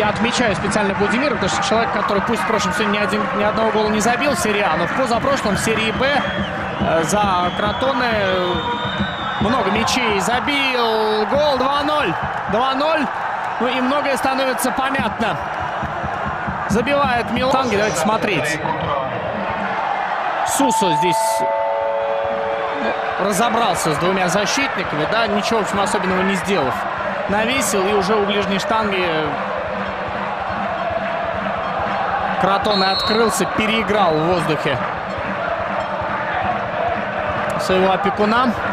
я отмечаю специально Будимира, потому что человек, который пусть в прошлом сезоне ни, один, ни одного гола не забил в серии А, но в позапрошлом в серии Б э, за Кротоны много мячей забил. Гол 2-0. 2-0. Ну и многое становится понятно. Забивает Милан. Давайте смотреть. Сусо здесь разобрался с двумя защитниками, да, ничего, в общем, особенного не сделав. Навесил и уже у ближней штанги Кротон и открылся, переиграл в воздухе своего опекуна.